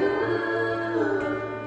Ooh.